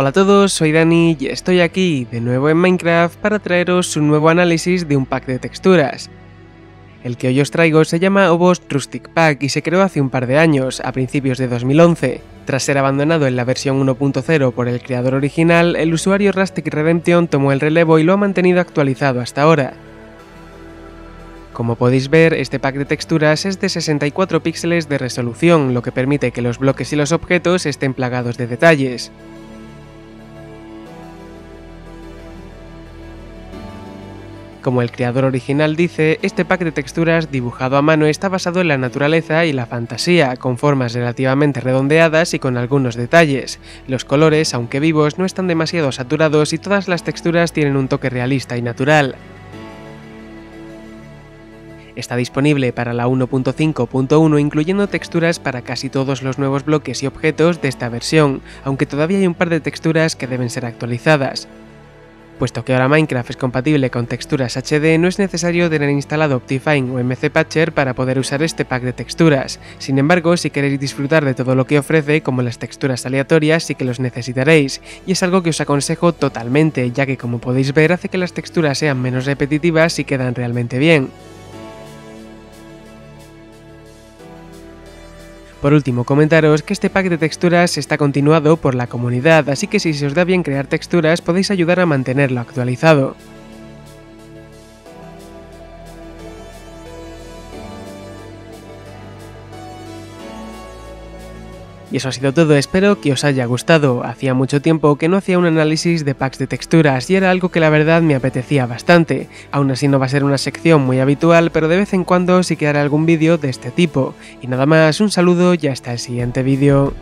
Hola a todos, soy Dani y estoy aquí de nuevo en Minecraft para traeros un nuevo análisis de un pack de texturas. El que hoy os traigo se llama Obos Rustic Pack y se creó hace un par de años, a principios de 2011. Tras ser abandonado en la versión 1.0 por el creador original, el usuario Rustic Redemption tomó el relevo y lo ha mantenido actualizado hasta ahora. Como podéis ver, este pack de texturas es de 64 píxeles de resolución, lo que permite que los bloques y los objetos estén plagados de detalles. Como el creador original dice, este pack de texturas dibujado a mano está basado en la naturaleza y la fantasía, con formas relativamente redondeadas y con algunos detalles. Los colores, aunque vivos, no están demasiado saturados y todas las texturas tienen un toque realista y natural. Está disponible para la 1.5.1 incluyendo texturas para casi todos los nuevos bloques y objetos de esta versión, aunque todavía hay un par de texturas que deben ser actualizadas. Puesto que ahora Minecraft es compatible con texturas HD, no es necesario tener instalado Optifine o MC Patcher para poder usar este pack de texturas. Sin embargo, si queréis disfrutar de todo lo que ofrece, como las texturas aleatorias, sí que los necesitaréis, y es algo que os aconsejo totalmente, ya que como podéis ver hace que las texturas sean menos repetitivas y quedan realmente bien. Por último, comentaros que este pack de texturas está continuado por la comunidad, así que si se os da bien crear texturas podéis ayudar a mantenerlo actualizado. Y eso ha sido todo, espero que os haya gustado. Hacía mucho tiempo que no hacía un análisis de packs de texturas y era algo que la verdad me apetecía bastante. Aún así no va a ser una sección muy habitual, pero de vez en cuando sí que haré algún vídeo de este tipo. Y nada más, un saludo y hasta el siguiente vídeo.